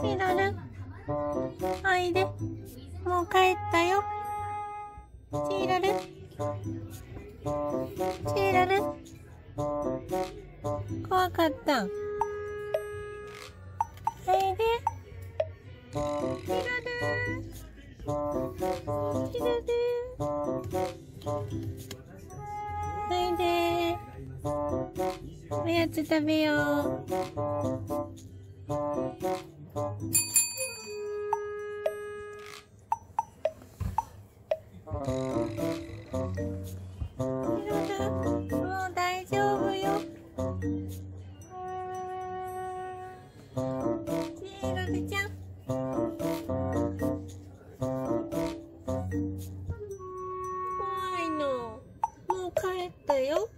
チラルおいで。もう帰ったよ。チーラル。チーラル。怖かった。おいで。チラル。チやつ食べよう。もう大丈夫よ。チーラルちゃん。怖いの。もう帰ったよ。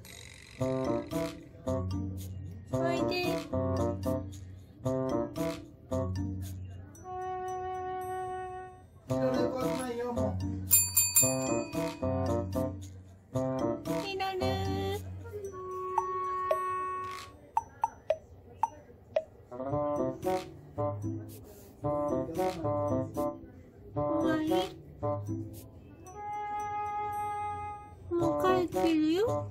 もう帰ってるよ。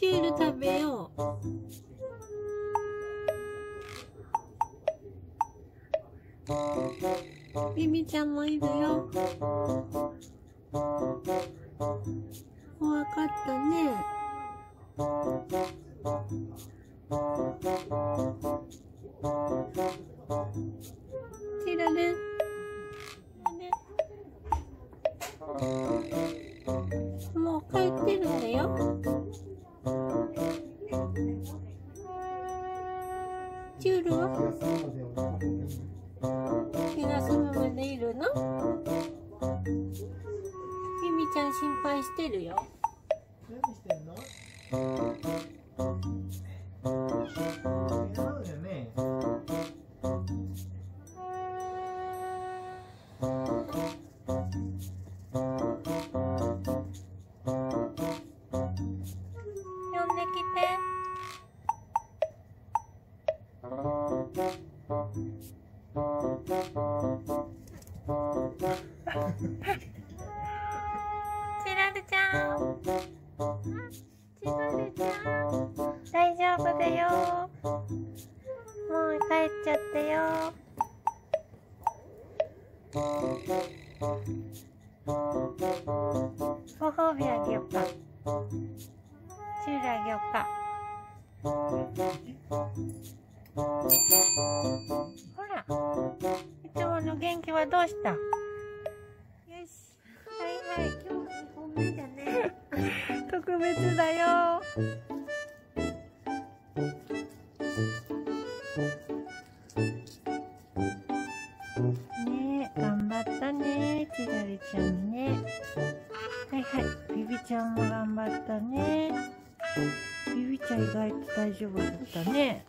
チュール食べよう。ビビちゃんもいるよ。怖かったね。チュールは？気が済むまでいるの？ビビちゃん心配してるよ。何してんのチラルちゃん。チラルちゃん。大丈夫だよ。もう帰っちゃったよ。ご褒美あげようか。チュールあげようか。ほら。いつもの元気はどうした？い今日2本目だね。特別だよ。ね頑張ったねちがりちゃんね。はいはいビビちゃんも頑張ったね。ビビちゃん意外と大丈夫だったね。